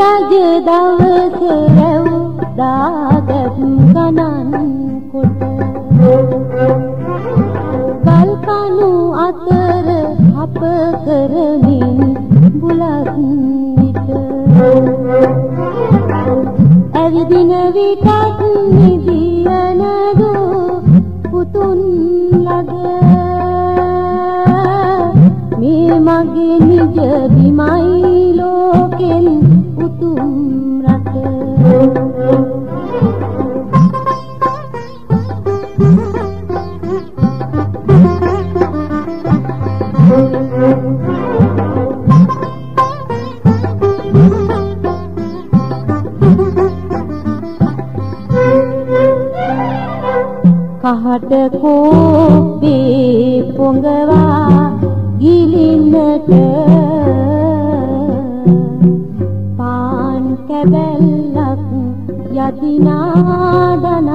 राज दाव से දාගත් ගණන් කොට ගල් කණු අතර අප කරමින් බුලත් විට ඇවිදින විටත් නිදියන දෝ පුතුන් ලද මේ මගේ නිජ බිමයි ලෝකෙන් උතුම් රට කහට කෝපේ පොඟවා ගිලින්නට කැබැල්ලක් යදිනාදනන්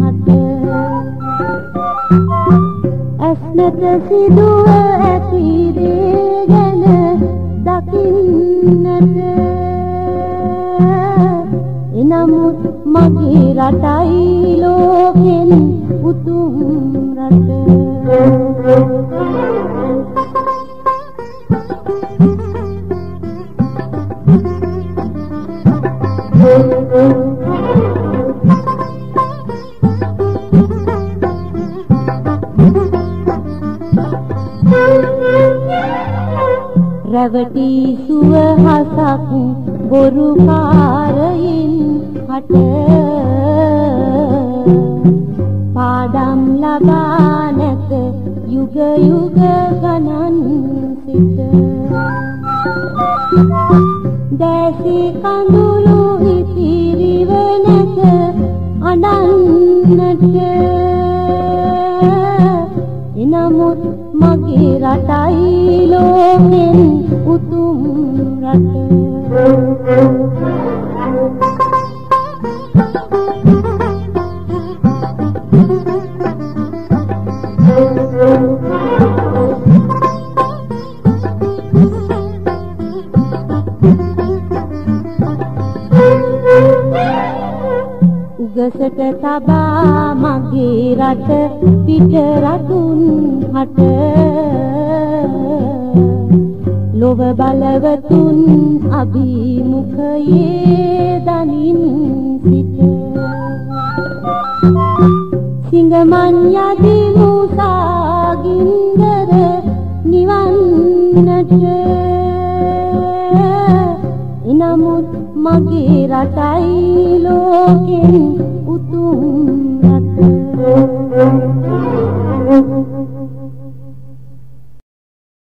හට ඇස්නත සිදුව ඇතිදේ ගැන දකින්නට එනමුත් මගේ රටයි ලෝකෙන් උතුම් රට. රැවටි සුවහසක් බොරු කාරයින් හට. පාඩම් ලබා නැත යුග යුග ගණන් සිට. දැසි කඳුළු මගේ රටයි ලෝකෙන් උතුම් රට උගසට තබා මගේ රට පිට රටුන් හට. ලොව බලවතුන් අභිමුඛයේ දනින් සිට. සිංගමන් යදි මුසාගින්දර නිවන්නට. එනමුත් මගේ රටයි ලෝකෙන් උතුම් රට